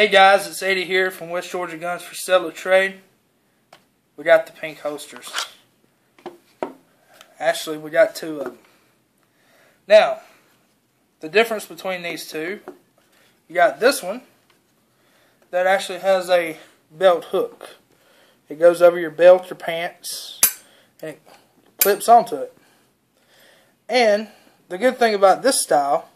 Hey guys, it's Eddie here from West Georgia Guns for Sale or Trade. We got the pink holsters. Actually, we got two of them. Now, the difference between these two, you got this one that actually has a belt hook. It goes over your belt or pants and it clips onto it. And the good thing about this style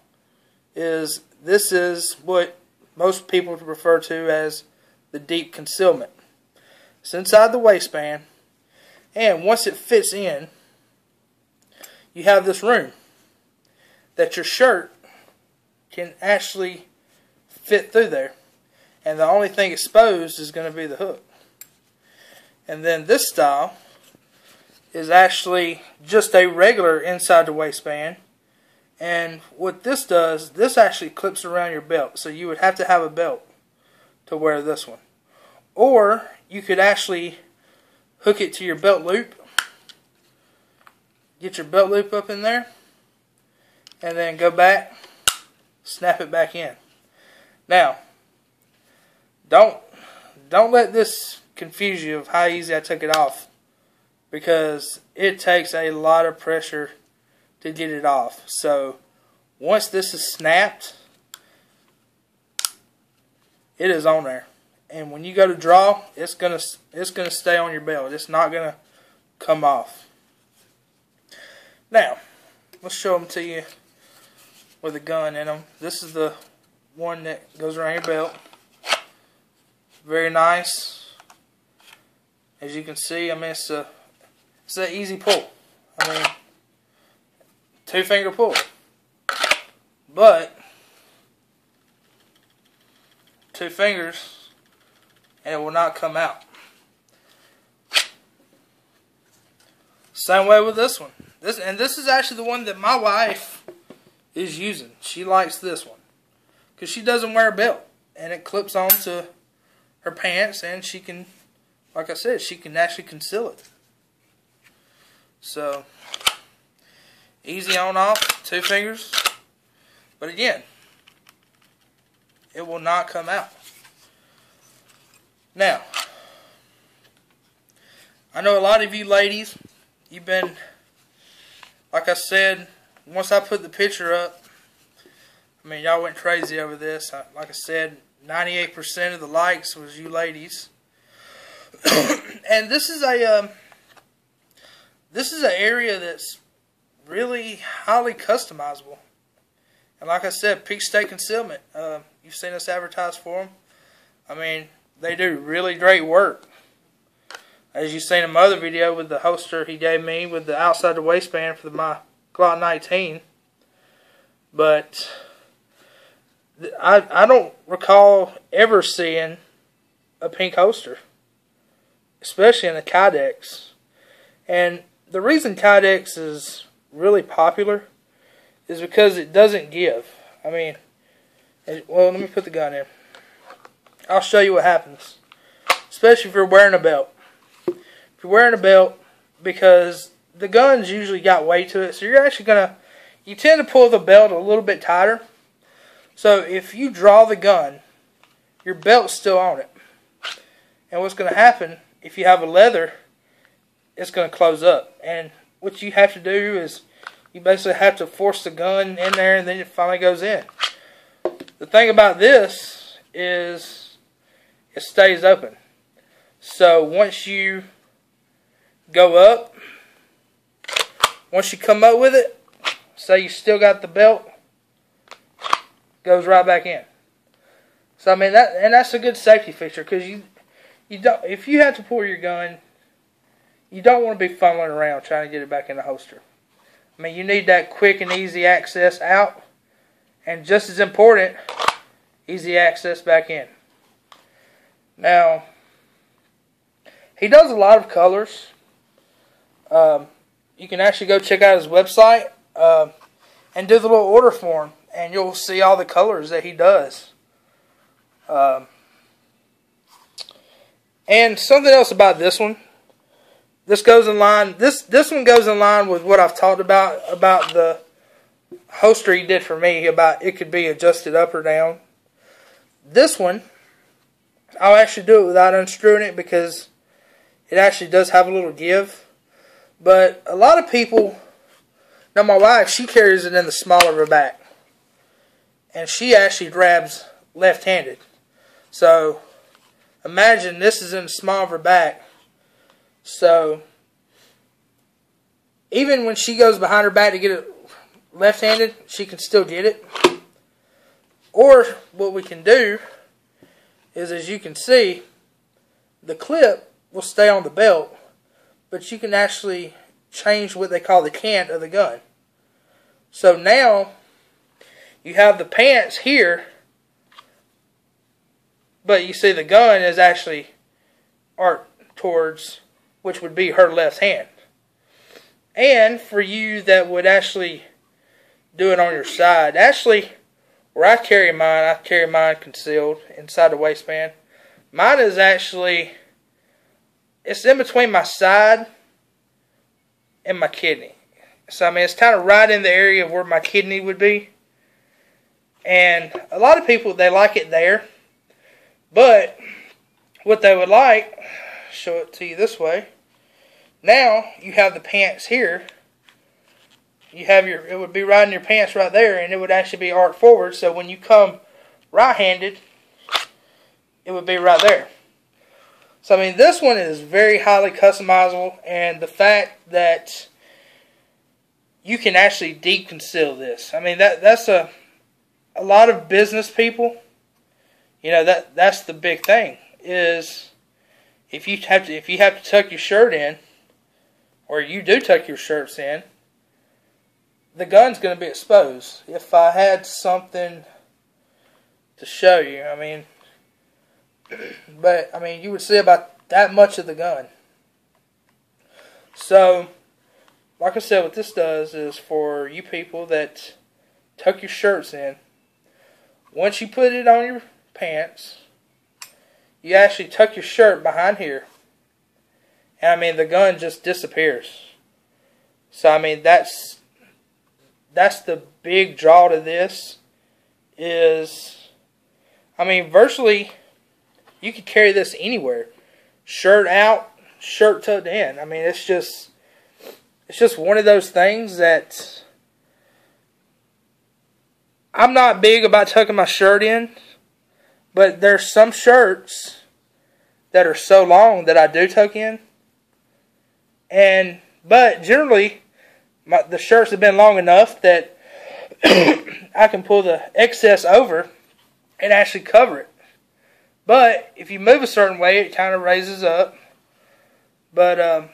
is this is what most people refer to as the deep concealment. It's inside the waistband, and once it fits in, you have this room that your shirt can actually fit through there. And the only thing exposed is going to be the hook. And then this style is actually just a regular inside the waistband and what this does, this actually clips around your belt. So you would have to have a belt to wear this one. Or you could actually hook it to your belt loop. Get your belt loop up in there. And then go back, snap it back in. Now, don't don't let this confuse you of how easy I took it off because it takes a lot of pressure to get it off. So once this is snapped, it is on there. And when you go to draw, it's gonna it's gonna stay on your belt. It's not gonna come off. Now, let's show them to you with a gun in them. This is the one that goes around your belt. Very nice. As you can see, I mean it's a it's an easy pull. I mean two finger pull. But two fingers and it will not come out. Same way with this one. This and this is actually the one that my wife is using. She likes this one because she doesn't wear a belt and it clips onto her pants and she can, like I said, she can actually conceal it. So Easy on off, two fingers. But again, it will not come out. Now, I know a lot of you ladies, you've been, like I said, once I put the picture up, I mean, y'all went crazy over this. Like I said, 98% of the likes was you ladies. and this is a, um, this is an area that's really highly customizable. And like I said, Peach State Concealment, uh, you've seen us advertise for them. I mean, they do really great work. As you've seen in my other video with the holster he gave me with the outside the waistband for my Glock 19. But I, I don't recall ever seeing a pink holster, especially in a Kydex. And the reason Kydex is really popular is because it doesn't give. I mean, well, let me put the gun in. I'll show you what happens, especially if you're wearing a belt. If you're wearing a belt, because the gun's usually got weight to it, so you're actually gonna, you tend to pull the belt a little bit tighter. So if you draw the gun, your belt's still on it. And what's going to happen, if you have a leather, it's going to close up. And what you have to do is you basically have to force the gun in there and then it finally goes in. The thing about this is it stays open. So once you go up, once you come up with it, say you still got the belt, goes right back in. So I mean that, and that's a good safety feature because you, you don't. If you have to pull your gun, you don't want to be fumbling around trying to get it back in the holster. I mean, you need that quick and easy access out, and just as important, easy access back in. Now, he does a lot of colors. Um, you can actually go check out his website uh, and do the little order form, and you'll see all the colors that he does. Um, and something else about this one this goes in line. This this one goes in line with what I've talked about about the holster he did for me about it could be adjusted up or down. This one I'll actually do it without unscrewing it because it actually does have a little give. But a lot of people, now my wife, she carries it in the small of her back. And she actually grabs left-handed. So imagine this is in the small of her back. So even when she goes behind her back to get it left-handed, she can still get it. Or what we can do is, as you can see, the clip will stay on the belt, but you can actually change what they call the cant of the gun. So now you have the pants here, but you see the gun is actually art towards which would be her left hand. And for you that would actually do it on your side, actually, where I carry mine, I carry mine concealed inside the waistband. Mine is actually, it's in between my side and my kidney. So, I mean, it's kind of right in the area of where my kidney would be. And a lot of people, they like it there. But what they would like, show it to you this way. Now you have the pants here. You have your, it would be right in your pants right there, and it would actually be arched forward. So when you come right-handed, it would be right there. So I mean, this one is very highly customizable, and the fact that you can actually deep conceal this. I mean, that that's a a lot of business people. You know that that's the big thing is if you have to if you have to tuck your shirt in or you do tuck your shirts in, the gun's going to be exposed. If I had something to show you, I mean, but I mean, you would see about that much of the gun. So, like I said, what this does is for you people that tuck your shirts in, once you put it on your pants, you actually tuck your shirt behind here and I mean, the gun just disappears. So I mean, that's that's the big draw to this. Is I mean, virtually, you could carry this anywhere, shirt out, shirt tucked in. I mean, it's just it's just one of those things that I'm not big about tucking my shirt in, but there's some shirts that are so long that I do tuck in. And but generally, my, the shirts have been long enough that I can pull the excess over and actually cover it. But if you move a certain way, it kind of raises up. But um,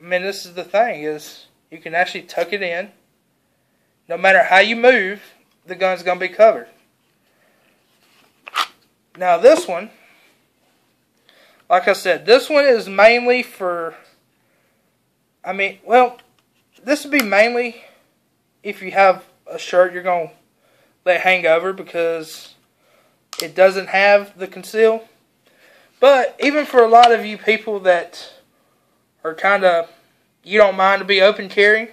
I mean, this is the thing: is you can actually tuck it in. No matter how you move, the gun's gonna be covered. Now this one, like I said, this one is mainly for I mean, well, this would be mainly if you have a shirt you're going to let hang over because it doesn't have the conceal. But even for a lot of you people that are kind of, you don't mind to be open carrying,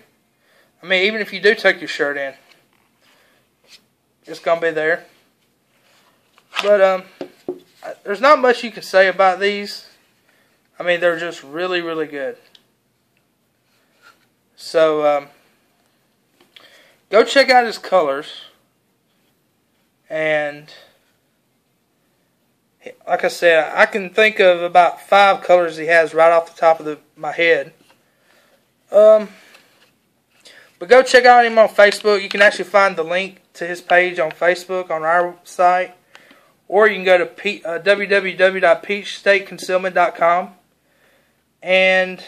I mean, even if you do tuck your shirt in, it's going to be there. But um, there's not much you can say about these. I mean, they're just really, really good. So um, go check out his colors. And like I said, I can think of about five colors he has right off the top of the, my head. Um, but go check out him on Facebook. You can actually find the link to his page on Facebook on our site. Or you can go to uh, www.peachstateconcealment.com and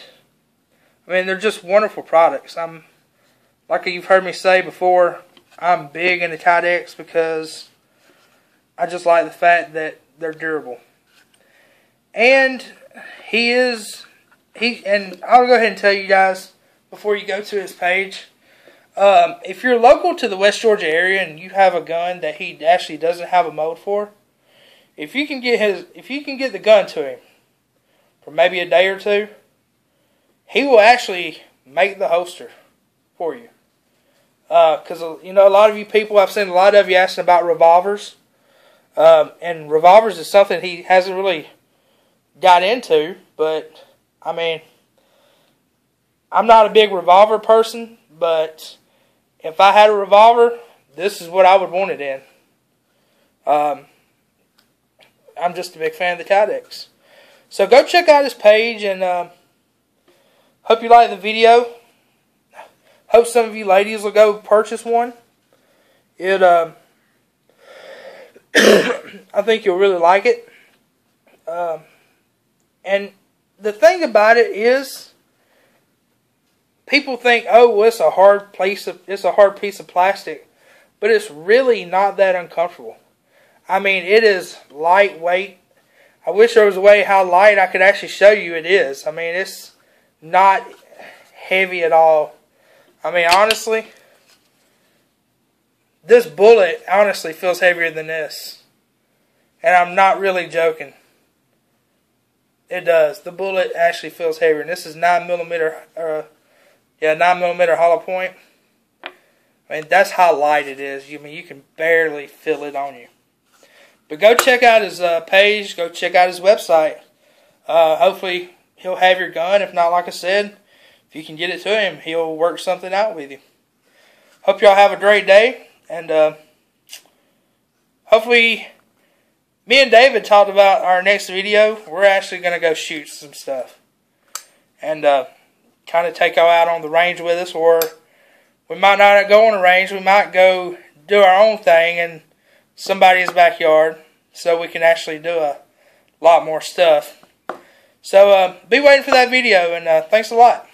I mean, they're just wonderful products. I'm, like you've heard me say before, I'm big into Kydex because I just like the fact that they're durable. And he is, he, and I'll go ahead and tell you guys before you go to his page. Um, if you're local to the West Georgia area and you have a gun that he actually doesn't have a mold for, if you can get his, if you can get the gun to him for maybe a day or two, he will actually make the holster for you. Because, uh, you know, a lot of you people, I've seen a lot of you asking about revolvers. Um, and revolvers is something he hasn't really got into, but I mean, I'm not a big revolver person, but if I had a revolver, this is what I would want it in. Um, I'm just a big fan of the Kydex. So go check out his page and uh, hope you like the video. Hope some of you ladies will go purchase one. It, uh, I think you'll really like it. Um, and the thing about it is, people think, oh, well, it's a hard piece of it's a hard piece of plastic, but it's really not that uncomfortable. I mean, it is lightweight. I wish there was a way how light I could actually show you it is. I mean, it's not heavy at all. I mean, honestly, this bullet honestly feels heavier than this. And I'm not really joking. It does. The bullet actually feels heavier. And this is 9 millimeter, uh, yeah, 9 millimeter hollow point. I mean, that's how light it is. You I mean you can barely feel it on you. But go check out his uh, page. Go check out his website. Uh, hopefully he'll have your gun. If not, like I said, if you can get it to him, he'll work something out with you. Hope y'all have a great day. And uh, hopefully me and David talked about our next video. We're actually going to go shoot some stuff. And uh, kind of take y'all out on the range with us. Or we might not go on the range. We might go do our own thing in somebody's backyard. So we can actually do a lot more stuff. So uh, be waiting for that video. And uh, thanks a lot.